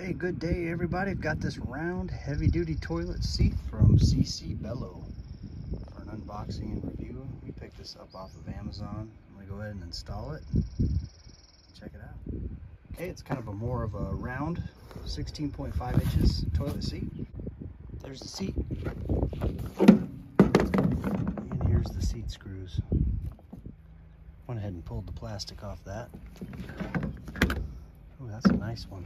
Hey, good day everybody. I've got this round heavy duty toilet seat from CC Bello for an unboxing and review. We picked this up off of Amazon. I'm gonna go ahead and install it. Check it out. Okay, it's kind of a more of a round 16.5 inches toilet seat. There's the seat. And here's the seat screws. Went ahead and pulled the plastic off that. Oh, that's a nice one.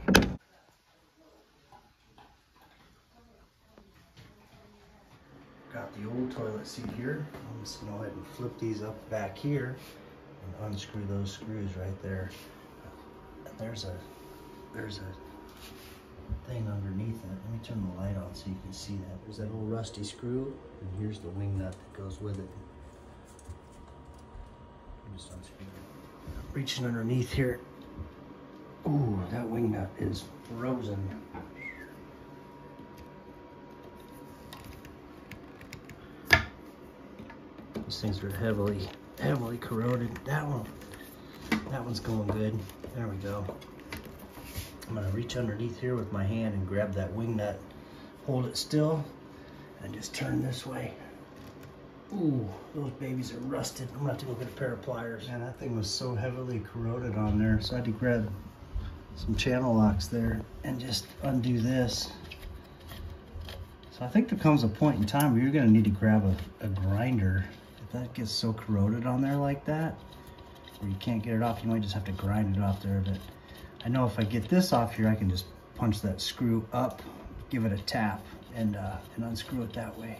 Got the old toilet seat here. I'm just gonna go ahead and flip these up back here and unscrew those screws right there. And there's a there's a thing underneath it. Let me turn the light on so you can see that. There's that little rusty screw, and here's the wing nut that goes with it. I'm Just unscrew it. Reaching underneath here. Ooh, that wing nut is frozen. These things are heavily, heavily corroded. That one, that one's going good. There we go. I'm gonna reach underneath here with my hand and grab that wing nut, hold it still, and just turn this way. Ooh, those babies are rusted. I'm gonna have to go get a pair of pliers. Man, that thing was so heavily corroded on there, so I had to grab some channel locks there and just undo this. So I think there comes a point in time where you're gonna need to grab a, a grinder. If that gets so corroded on there like that, where you can't get it off, you might just have to grind it off there. But I know if I get this off here, I can just punch that screw up, give it a tap, and, uh, and unscrew it that way.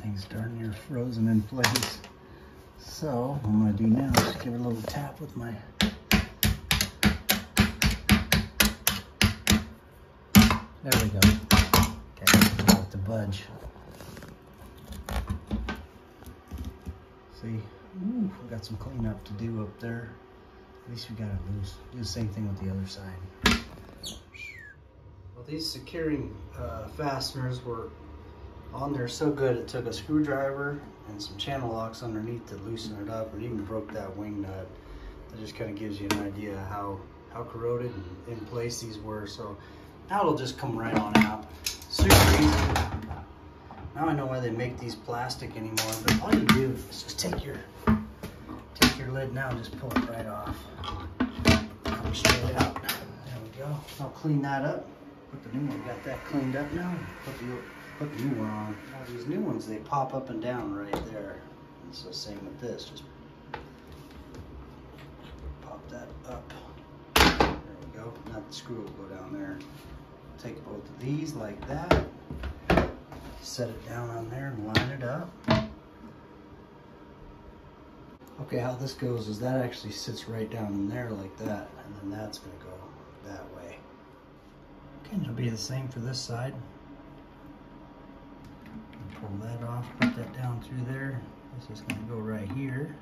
Thing's darn near frozen in place. So what I'm gonna do now is give it a little tap with my There we go. Okay, now to budge. See, Ooh, we got some cleanup to do up there. At least we got it loose. Do the same thing with the other side. Well, these securing uh, fasteners were on there so good it took a screwdriver and some channel locks underneath to loosen it up and even broke that wing nut. That just kind of gives you an idea how, how corroded and in place these were. So now it'll just come right on out. Super easy. Now I know why they make these plastic anymore, but all you do is just take your take your lid now and just pull it right off. Come straight out. There we go. I'll clean that up. Put the new one, got that cleaned up now. Put the put the new one on. These new ones they pop up and down right there. So same with this. Just pop that up. There we go. Now screw will go down there take both of these like that, set it down on there and line it up. Okay, how this goes is that actually sits right down in there like that, and then that's gonna go that way. Okay, it'll be the same for this side. Pull that off, put that down through there. This is gonna go right here.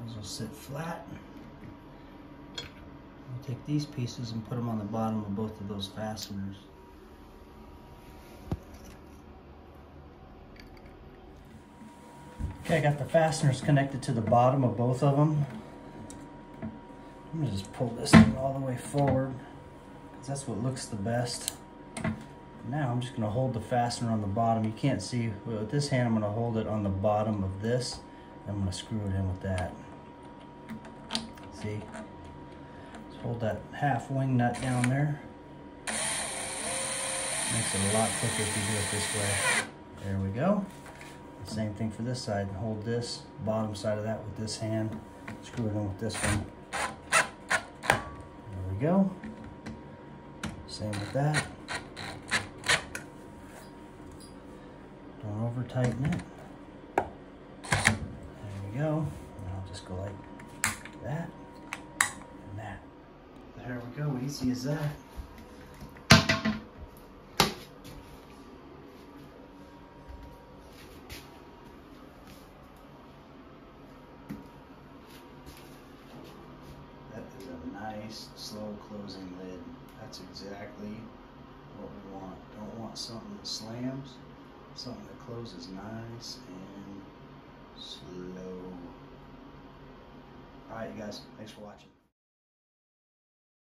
Those will sit flat. Take these pieces and put them on the bottom of both of those fasteners. Okay, I got the fasteners connected to the bottom of both of them. I'm gonna just pull this thing all the way forward because that's what looks the best. Now I'm just gonna hold the fastener on the bottom. You can't see, with this hand I'm gonna hold it on the bottom of this. I'm gonna screw it in with that. See? Hold that half wing nut down there. Makes it a lot quicker if you do it this way. There we go. Same thing for this side. Hold this bottom side of that with this hand. Screw it in with this one. There we go. Same with that. Don't over tighten it. There we go. And I'll just go like that. Go, easy as that. That is a nice, slow closing lid. That's exactly what we want. Don't want something that slams, something that closes nice and slow. All right, you guys. Thanks for watching.